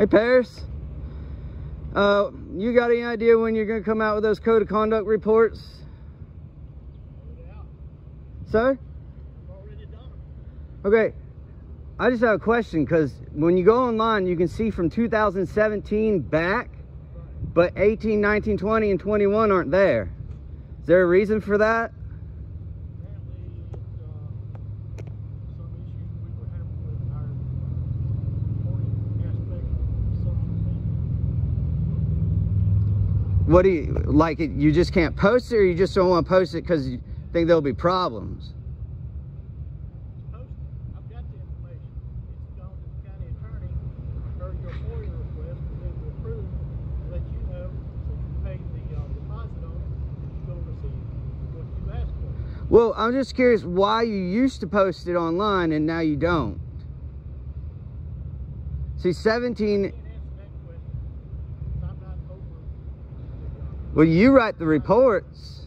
Hey, Paris. Uh, you got any idea when you're going to come out with those code of conduct reports? Sir? Okay. I just have a question because when you go online, you can see from 2017 back, but 18, 19, 20, and 21 aren't there. Is there a reason for that? What do you, like it, you just can't post it or you just don't want to post it because you think there'll be problems? Well, I'm just curious why you used to post it online and now you don't. See, 17... Well, you write the reports.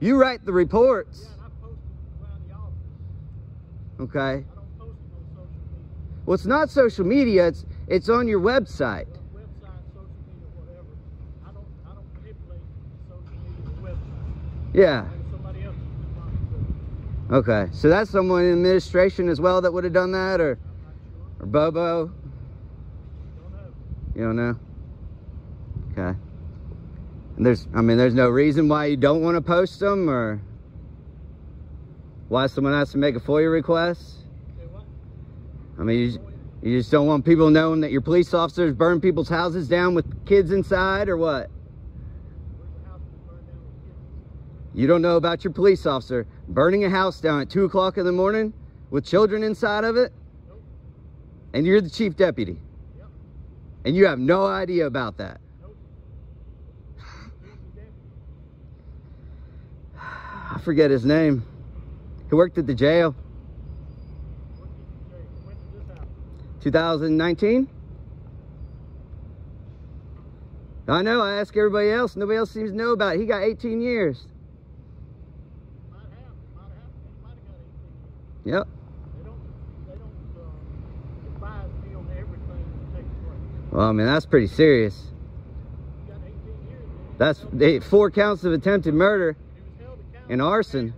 You write the reports. Okay. Well, it's not social media. It's it's on your website. Yeah. Okay, so that's someone in administration as well that would have done that, or or Bobo. You don't know. Okay. And there's, I mean, there's no reason why you don't want to post them, or why someone has to make a FOIA request. I mean, you, you just don't want people knowing that your police officers burn people's houses down with kids inside, or what? You don't know about your police officer burning a house down at 2 o'clock in the morning with children inside of it? Nope. And you're the chief deputy? Yep. And you have no idea about that? Nope. I forget his name. He worked at the jail. 2019? I know, I ask everybody else. Nobody else seems to know about it. He got 18 years. Yep. Well, I mean, that's pretty serious. That's they, four counts of attempted murder and arson.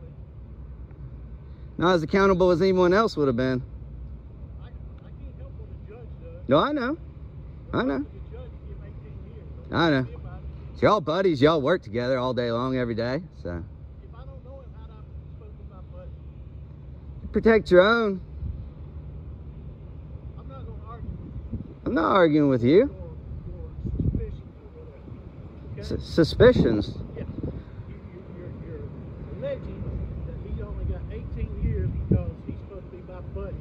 Not as accountable as anyone else would have been. No, I know. I know. I know. Y'all buddies, y'all work together all day long, every day, so. protect your own. I'm not, arguing with you. Okay? Suspicions. Yeah. You're, you're, alleging that he only got 18 years because he's supposed to be my buddy.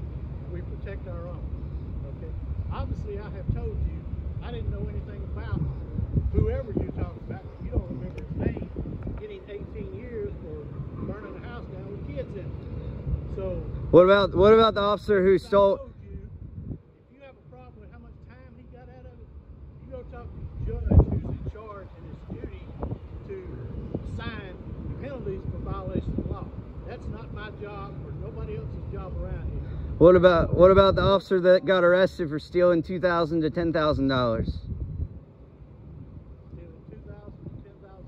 We protect our own. Okay. Obviously, I have told you I didn't know anything about whoever you talk about. You don't remember his name. Getting 18 years for burning a house down with kids in it. So what about what about the officer who stole? You, if you have a problem with how much time he got out of it, you go talk to the judge who's in charge and his duty to assign penalties for violations of law. That's not my job or nobody else's job around here. What about what about the officer that got arrested for stealing two thousand to ten thousand dollars?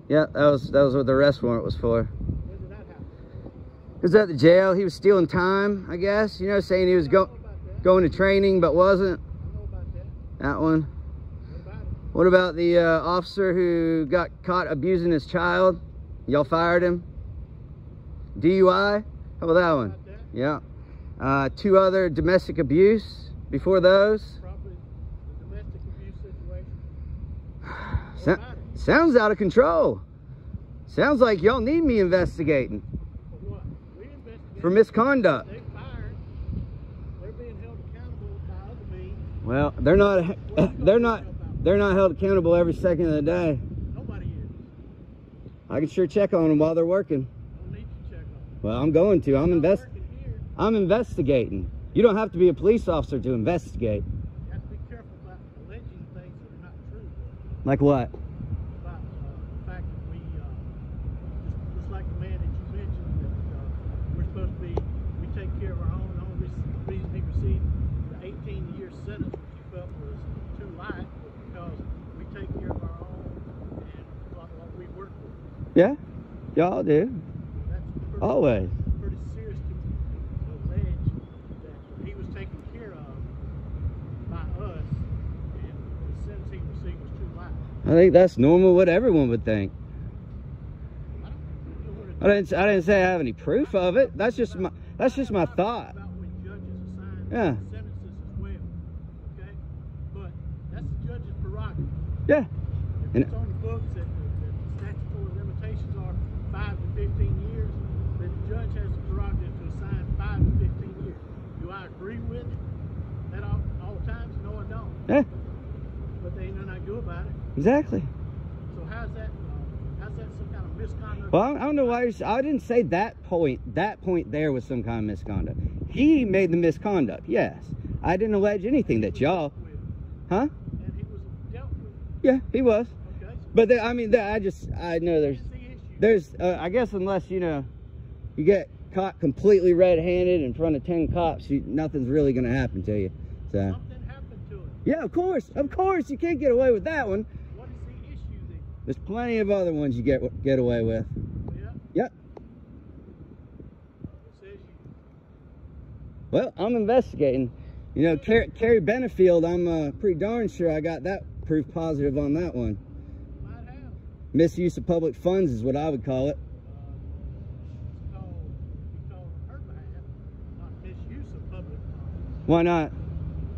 Yeah, that was that was what the arrest warrant was for was at the jail. He was stealing time, I guess. You know, saying he was go going to training but wasn't. That. that. one. What about the uh, officer who got caught abusing his child? Y'all fired him? DUI? How about that one? That. Yeah. Uh, two other domestic abuse before those. So, sounds out of control. Sounds like y'all need me investigating for misconduct. Well, they're not. They're not. They're not held accountable every second of the day. Nobody is. I can sure check on them while they're working. Well, I'm going to. I'm invest. I'm investigating. You don't have to be a police officer to investigate. You have to be careful about alleging things that are not true. Like what? About uh, the fact that we, uh, just like the man that you mentioned, that uh, we're supposed to be, we take care of our own. The only reason he received the 18 year sentence was you markup was too light was because we take care of our own and blah, blah, we work with. Yeah, y'all do. That's Always. pretty serious to allege that he was taken care of by us and the sentence he received was too light. I think that's normal. What everyone would think. I don't know what it- I didn't. I didn't say I have any proof of it. That's just my. That's just my thought. About when judges assign Yeah. sentences as well, okay? But that's the judge's prerogative. Yeah. And- it's on the books that the, statutory limitations are five to fifteen years, then the judge has the prerogative to assign five to fifteen years. Do I agree with it at all, all times? No, I don't. Yeah. But there ain't nothing I can do about it. Exactly. So how's that? Uh, how's that some kind of misconduct? Well, I don't know why. I didn't say that point. That point there was some kind of misconduct. He made the misconduct. Yes. I didn't allege anything that y'all. Huh? and he was dealt with. Yeah, he was. Okay. But the, I mean, the, I just I know there's there's uh, I guess unless you know you get caught completely red-handed in front of ten cops, you, nothing's really gonna happen to you. So Something happened to him. Yeah, of course, of course, you can't get away with that one. What is the issue then? There's plenty of other ones you get get away with. Yeah. Yep. It says you. Well, I'm investigating. You know, Car- Carrie Benefield, I'm uh, pretty darn sure I got that proof positive on that one. Might have. Misuse of public funds is what I would call it. Uh, it's called, you call on her behalf, not misuse of public funds. Why not?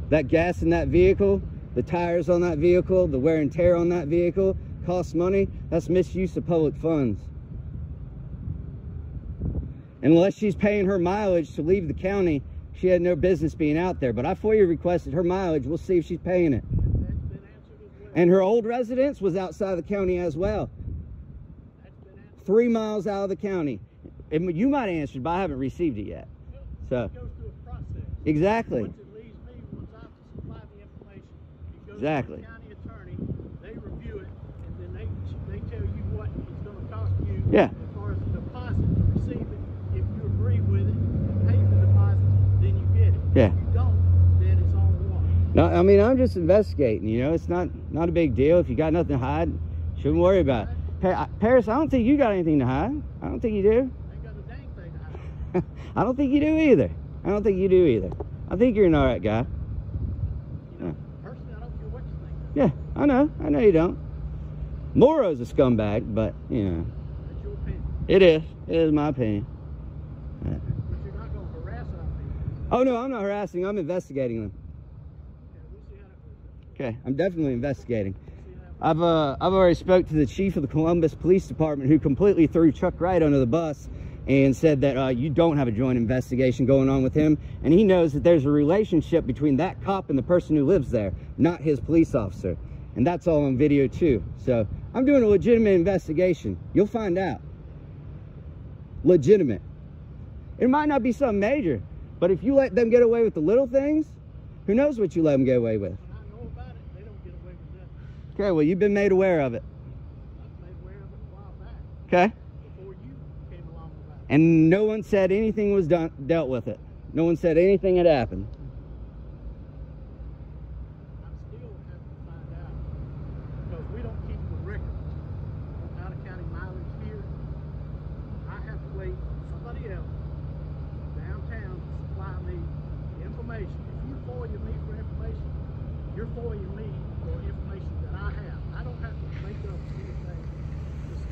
That gas in that vehicle, the tires on that vehicle, the wear and tear on that vehicle costs money. That's misuse of public funds. Unless she's paying her mileage to leave the county, she had no business being out there. But I FOIA requested her mileage. We'll see if she's paying it. And that's been answered as well. And her old residence was outside the county as well. That's been answered. Three miles out of the county. And you might have answered, but I haven't received it yet. So, It goes through a process. exactly. Once it leaves me, once I supply the information, it goes Exactly. the county attorney, they review it, and then they, they tell you what it's gonna cost you. Yeah. As far as the deposit to receive it, if you agree with it, and pay the deposit, then you get it. Yeah. If you don't, then it's on the water. No, I mean I'm just investigating. You know, it's not not a big deal. If you got nothing to hide, shouldn't worry about it. Pa- Paris, I don't think you got anything to hide. I don't think you do. Ain't got a dang thing to hide. I don't think you do either. I don't think you do either. I think you're an all right guy. You know, personally, I don't care what you think. Yeah, I know. I know you don't. Moro's a scumbag, but you know, That's your opinion. it is. It is my opinion. But you're not gonna harass our. Oh no, I'm not harassing. I'm investigating them. Okay, we'll see how that works. Okay, I'm definitely investigating. See how that I've uh, I've already spoke to the chief of the Columbus Police Department, who completely threw Chuck Wright under the bus and said that uh, you don't have a joint investigation going on with him, and he knows that there's a relationship between that cop and the person who lives there, not his police officer, and that's all on video too. So I'm doing a legitimate investigation. You'll find out. Legitimate. It might not be something major, but if you let them get away with the little things, who knows what you let them get away with? When I know about it, they don't get away with nothing. Okay, well you've been made aware of it. I was made aware of it a while back, Okay. before you came along about it. And no one said anything was done dealt with it. No one said anything had happened. I'm still having to find out, because we don't keep the record on out-of-county mileage here. I have to wait on somebody else downtown to supply me information. If you FOIA me for information, you're FOIA me for information that I have. I don't have to make up anything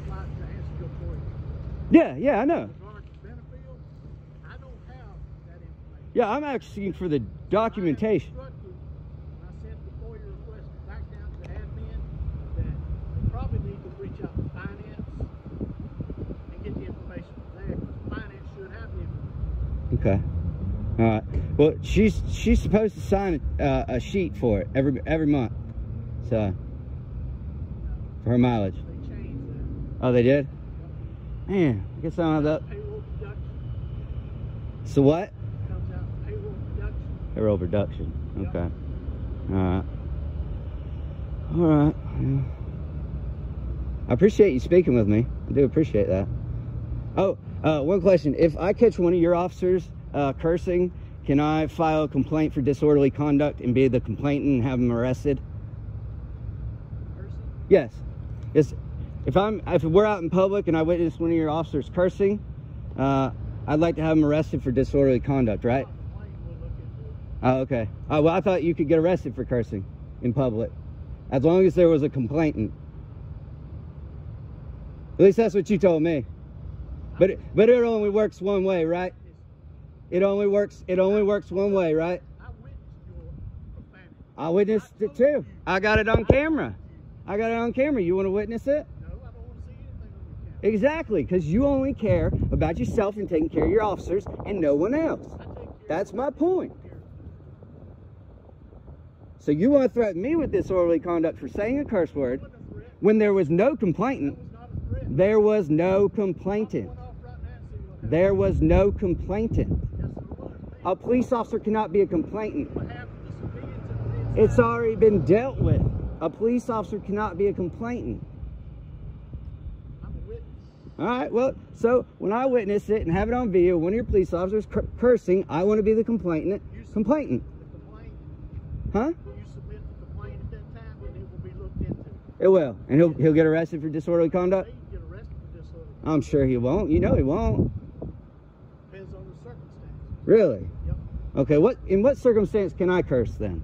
to answer your FOIA. Yeah, yeah, I know. regard to Benefield, I don't have that information. Yeah, I'm asking for the documentation. I have instructed, when I sent the FOIA request back down to the admin, that they probably need to reach out to finance and get the information from there, because finance should have the. Okay. All right. Well, she's she's supposed to sign uh, a sheet for it every every month. So for her mileage. They. Oh, they did. Man, I guess I don't have that. So what? Payroll reduction. Okay. All right. All right. Yeah. I appreciate you speaking with me. I do appreciate that. Oh, uh, one question. If I catch one of your officers uh, cursing, can I file a complaint for disorderly conduct and be the complainant and have him arrested? Person? Yes. It's, if I'm if we're out in public and I witness one of your officers cursing, uh, I'd like to have him arrested for disorderly conduct, right? Complaint, we'll look into it. Oh, okay. Oh, well, I thought you could get arrested for cursing in public, as long as there was a complainant. At least that's what you told me. But it, but it only works one way, right? It only works. It only works one way, right? I witnessed it too. I got it on camera. I got it on camera. You want to witness it? Exactly, because you only care about yourself and taking care of your officers and no one else. That's my point. So you want to threaten me with this disorderly conduct for saying a curse word when there was no complainant? There was no complainant. There was no complainant. A police officer cannot be a complainant. It's already been dealt with. A police officer cannot be a complainant. All right, well, so when I witness it and have it on video, one of your police officers cur- cursing, I want to be the complainant. Complainant, huh? you submit the complaint at that time and it will be looked into. It will, and he'll he'll get arrested for disorderly conduct. Can get arrested for disorder. I'm sure he won't. You know he won't. Depends on the circumstances. Really? Yep. Okay. What in what circumstance can I curse then?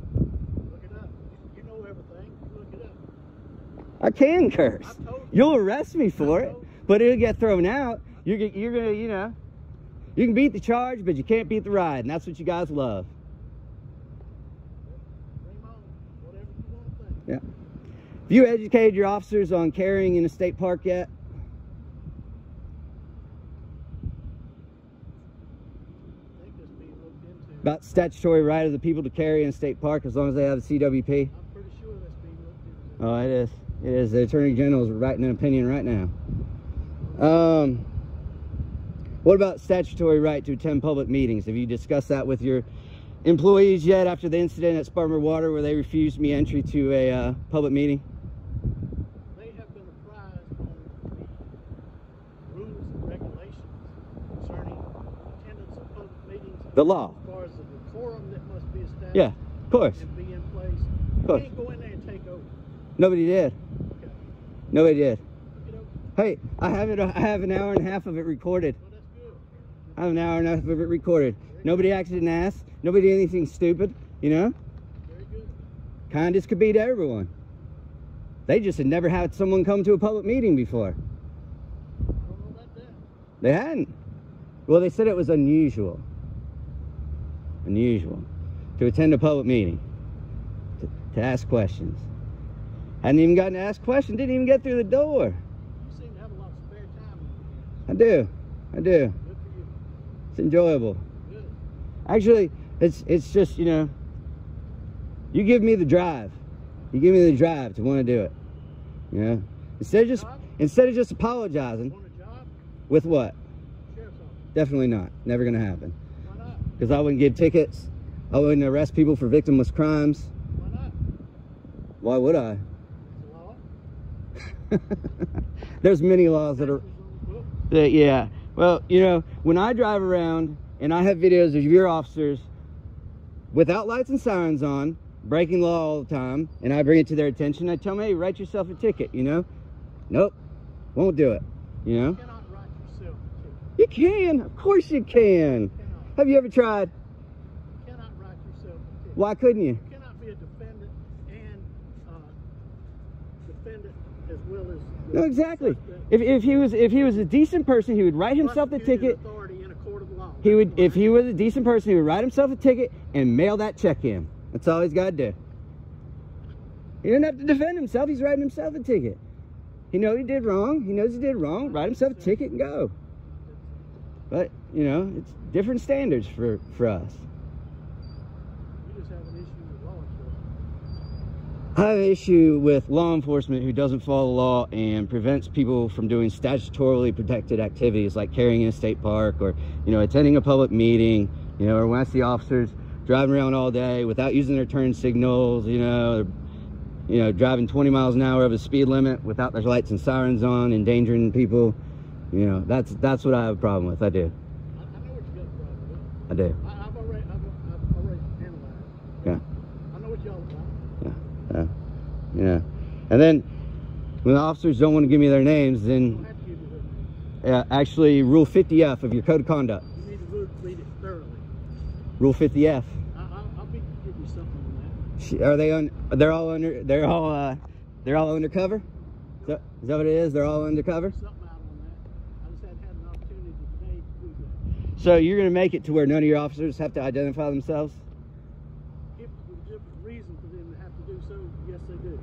Look it up. You know everything. Look it up. I can curse. I told you. You'll arrest me for it, but it'll get thrown out. You're you're gonna you know, you can beat the charge, but you can't beat the ride, and that's what you guys love. Dream on. Whatever you want to think. Yeah. Have you educated your officers on carrying in a state park yet? I think that's being looked into. About statutory right of the people to carry in a state park as long as they have a CWP? I'm pretty sure that's being looked into. Oh, it is. It is. The Attorney General is writing an opinion right now. Um, what about statutory right to attend public meetings? Have you discussed that with your employees yet after the incident at Spartanburg Water where they refused me entry to a uh, public meeting? They have been apprised on the rules and regulations concerning attendance of public meetings. The law. As far as the decorum that must be established. Yeah, of course. And be in place. You course. can't go in there and take over. Nobody did. Okay. Nobody did. Hey, I have it. I have an hour and a half of it recorded. Well, that's good. I have an hour and a half of it recorded. Nobody acted an ass. Nobody did anything stupid. You know, Very good. kindness could be to everyone. They just had never had someone come to a public meeting before. I don't know about that. They hadn't. Well, they said it was unusual. Unusual to attend a public meeting, to, to ask questions. Hadn't even gotten to ask questions. Didn't even get through the door. You seem to have a lot of spare time I do. I do. Good for you. It's enjoyable. Good. Actually, it's it's just you know. You give me the drive. You give me the drive to want to do it. You know, instead of just instead of just apologizing Want a job? with what? Definitely not. Never gonna happen. Because I wouldn't give tickets. I wouldn't arrest people for victimless crimes. Why not? Why would I? It's a law. There's many laws that are. Taxes on the book. That, yeah. Well, you know, when I drive around and I have videos of your officers without lights and sirens on, breaking law all the time, and I bring it to their attention, I tell them, hey, write yourself a ticket, you know? Nope. Won't do it. You know? You cannot write yourself a ticket. You can. Of course you can. Have you ever tried? You cannot write yourself a ticket. Why couldn't you? You cannot be a defendant and uh, defendant as well as. No, exactly. suspect. If, if he was if he was a decent person, he would write himself the ticket. Authority in a court of law. He would, if he was a decent person, he would write himself a ticket and mail that check in. That's all he's got to do. He didn't have to defend himself. He's writing himself a ticket. He knows he did wrong. He knows he did wrong. Write himself a ticket and go. But you know, it's different standards for for us. You just have an issue with law enforcement. I have an issue with law enforcement who doesn't follow the law and prevents people from doing statutorily protected activities like carrying in a state park or, you know, attending a public meeting, you know, or when I see officers driving around all day without using their turn signals, you know, you know, driving 20 miles an hour over the speed limit without their lights and sirens on, endangering people. You know, that's that's what I have a problem with. I do. I do. I, have already, I've, I've already analyzed. Yeah. I know what y'all about. Yeah. Yeah. Yeah. And then when the officers don't want to give me their names, then uh, actually Rule 50F of your code of conduct. You need to read it thoroughly. Rule 50F. I, I'll, I'll be giving you something on that. Are they on? They're all under. They're all. Uh, they're all undercover. Is that, is that what it is? They're all undercover. Something So you're gonna make it to where none of your officers have to identify themselves. If there's reason for them to have to do so, yes, they do.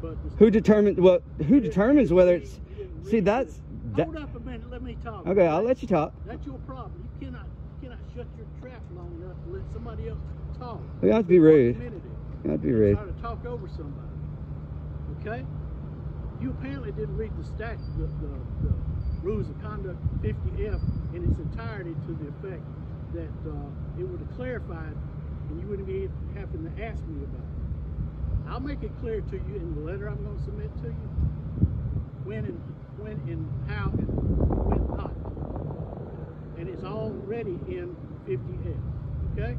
But the Who determines? Well, who determines whether it's? See, that's. That, Hold up a minute. Let me talk. okay, I'll let you talk. That's your problem. You cannot, you cannot shut your trap long enough to let somebody else talk. You have to be rude. You have to be rude. Try to talk over somebody. Okay? You apparently didn't read the stat, the, the, the rules of conduct 50F in its entirety to the effect that uh, it would have clarified and you wouldn't be having to ask me about it. I'll make it clear to you in the letter I'm going to submit to you when and when and how and when not. And it's already in 50F. Okay?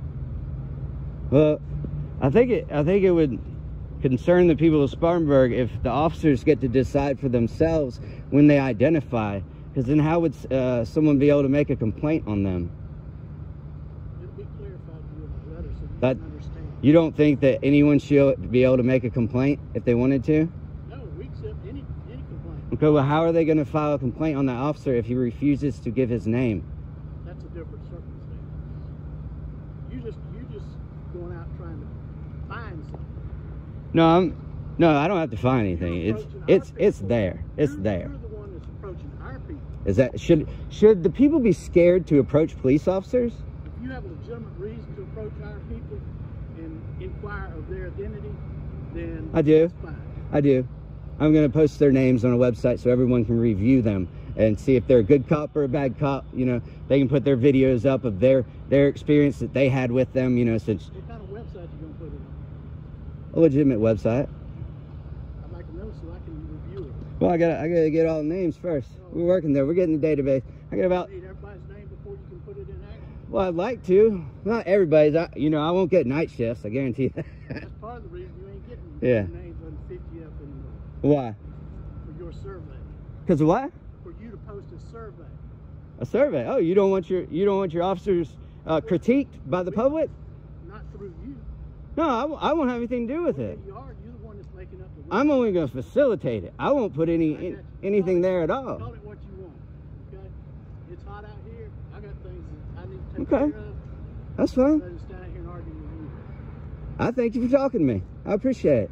Well, I think it. I think it would concern the people of Spartanburg if the officers get to decide for themselves when they identify. Because then, how would uh, someone be able to make a complaint on them? It'll be clarified you in the letter so you That- understand. You don't think that anyone should be able to make a complaint if they wanted to? No, we accept any any complaint. Okay, well, how are they going to file a complaint on that officer if he refuses to give his name? That's a different circumstance. You just you just going out trying to find something. No, I'm. No, I don't have to find anything. It's it's it's there. It's You're- there. You're the one that's approaching our people. Is that should should the people be scared to approach police officers? If you have a legitimate reason to approach our people and inquire of their identity, then I do. That's fine. I do. I'm going to post their names on a website so everyone can review them and see if they're a good cop or a bad cop. You know, they can put their videos up of their their experience that they had with them. You know, since What kind of website you gonna put it on? a legitimate website. I'd like to know so I can review it. Well, I got to I got to get all the names first. We're working there. We're getting the database. I got about everybody's name before you can put it in action. well, I'd like to. Not everybody's. I, you know, I won't get night shifts. I guarantee that. That's part of the reason you ain't getting Yeah. names on 50F anymore Why? for your survey. Because of what? For you to post a survey. A survey. Oh, you don't want your you don't want your officers uh, critiqued by the public? Not through you. No, I, I won't have anything to do with Okay, it. You are the one that's making up the rules. I'm only going to facilitate it. I won't put any I got anything there at all. Call all. it what you want. Okay? It's hot out here. I got things that I need to take Okay. care of. That's fine. Rather than stand out here and argue with you. I thank you for talking to me. I appreciate it.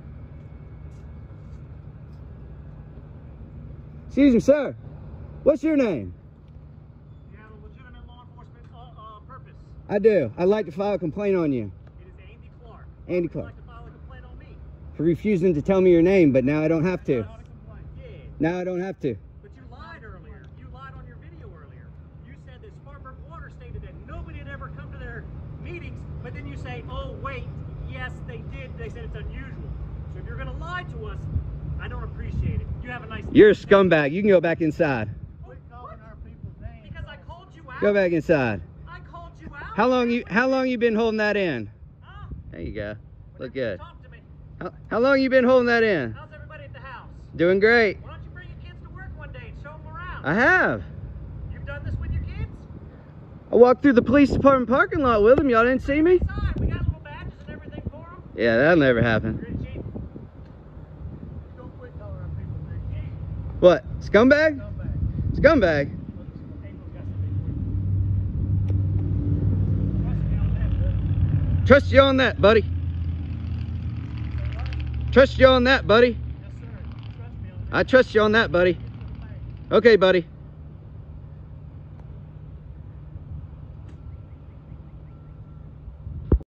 Excuse me, sir. What's your name? You have a legitimate law enforcement uh, uh, purpose. I do. I'd like to file a complaint on you It is Andy Clark. Andy Would you Clark. like to file a complaint on me? For refusing to tell me your name, but now I don't have to. Not a complaint. Yeah. Now I don't have to. But you lied earlier. You lied on your video earlier. You said that Spartanburg Water stated that nobody had ever come to their meetings, but then you say, oh, wait, yes, they did. They said it's unusual. So if you're going to lie to us, I don't appreciate it. You have a nice You're a scumbag. You can go back inside. Quit calling our people's names. Because I called you out. Go back inside. I called you out. How long you how long you been holding that in? Huh? There you go. Look you good. Talk to me. How, long you been holding that in? How's everybody at the house? Doing great. Why don't you bring your kids to work one day and show them around? I have. You've done this with your kids? I walked through the police department parking lot with them. Y'all didn't see me? We got little badges and everything for them. Yeah, that'll never happen. You're in chief. Don't quit calling our people's names. What? Scumbag? Scumbag. Scumbag? April's got something for you. Trust me on that, Trust bud. you on that, buddy. Trust you on that, buddy. Yes, sir. Trust me on that. I trust you on that, buddy. Get to the bank. Okay, buddy.